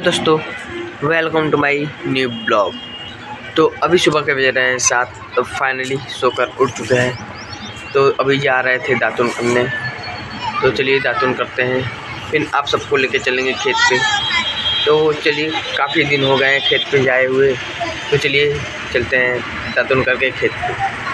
दोस्तों welcome to my new blog तो अभी सुबह के बजे रहे हैं साथ तो फाइनली सोकर उठ चुके हैं। तो अभी जा रहे थे दातुन करने। तो चलिए दातुन करते हैं। फिर आप सबको लेके चलेंगे खेत पे। तो चलिए, काफ़ी दिन हो गए हैं खेत पे जाए हुए। तो चलिए चलते हैं दातुन करके खेत पे।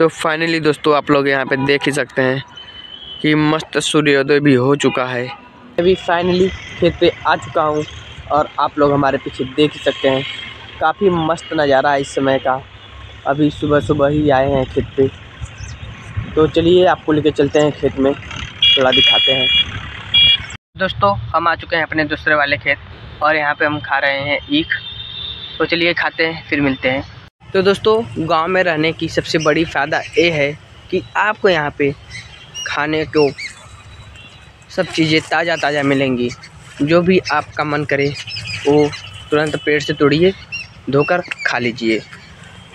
तो फाइनली दोस्तों आप लोग यहाँ पे देख ही सकते हैं कि मस्त सूर्योदय भी हो चुका है। अभी फाइनली खेत पे आ चुका हूँ और आप लोग हमारे पीछे देख ही सकते हैं। काफ़ी मस्त नज़ारा है इस समय का। अभी सुबह सुबह ही आए हैं खेत पे। तो चलिए आपको लेके चलते हैं खेत में। थोड़ा दिखाते हैं। दोस्तों हम आ चुके हैं अपने दूसरे वाले खेत और यहाँ पे हम खा रहे हैं ईख। तो चलिए खाते हैं, फिर मिलते हैं। तो दोस्तों, गाँव में रहने की सबसे बड़ी फ़ायदा ये है कि आपको यहाँ पे खाने को सब चीज़ें ताज़ा ताज़ा मिलेंगी। जो भी आपका मन करे, वो तुरंत पेड़ से तोड़िए, धोकर खा लीजिए।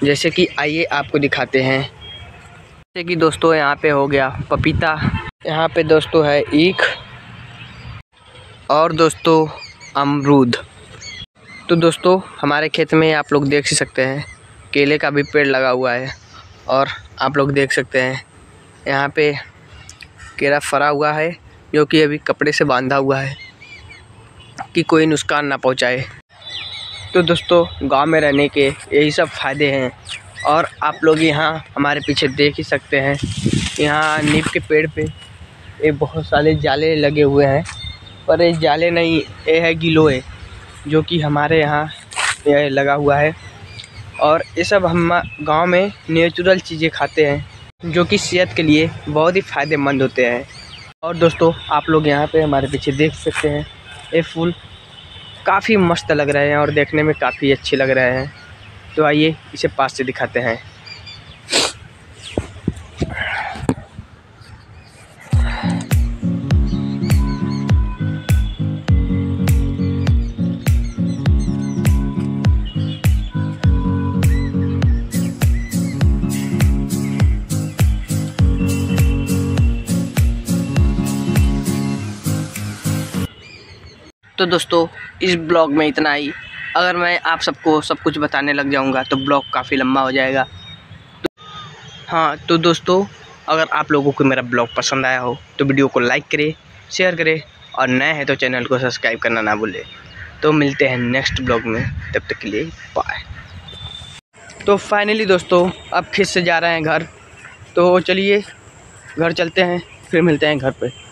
जैसे कि आइए आपको दिखाते हैं। जैसे कि दोस्तों, यहाँ पे हो गया पपीता। यहाँ पे दोस्तों है ईख और दोस्तों, अमरूद। तो दोस्तों, हमारे खेत में आप लोग देख सकते हैं। केले का भी पेड़ लगा हुआ है और आप लोग देख सकते हैं। यहाँ पे केला फरा हुआ है, जो कि अभी कपड़े से बांधा हुआ है, कि कोई नुकसान ना पहुँचाए। तो दोस्तों, गाँव में रहने के यही सब फ़ायदे हैं और आप लोग यहाँ हमारे पीछे देख ही सकते हैं। यहाँ नीम के पेड़ पे ये बहुत सारे जाले लगे हुए हैं, पर ये जाले नहीं, ये है गिलोय, जो कि हमारे यहाँ यह लगा हुआ है। और ये सब हम गाँव में नेचुरल चीज़ें खाते हैं, जो कि सेहत के लिए बहुत ही फ़ायदेमंद होते हैं। और दोस्तों, आप लोग यहाँ पे हमारे पीछे देख सकते हैं, ये फूल काफ़ी मस्त लग रहे हैं और देखने में काफ़ी अच्छे लग रहे हैं। तो आइए इसे पास से दिखाते हैं। तो दोस्तों, इस ब्लॉग में इतना ही। अगर मैं आप सबको सब कुछ बताने लग जाऊँगा तो ब्लॉग काफ़ी लंबा हो जाएगा। तो हाँ तो दोस्तों, अगर आप लोगों को मेरा ब्लॉग पसंद आया हो तो वीडियो को लाइक करें, शेयर करें, और नए हैं तो चैनल को सब्सक्राइब करना ना भूलें। तो मिलते हैं नेक्स्ट ब्लॉग में। तब तक के लिए बाय तो फाइनली दोस्तों, अब फिर से जा रहे हैं घर। तो चलिए, घर चलते हैं, फिर मिलते हैं घर पर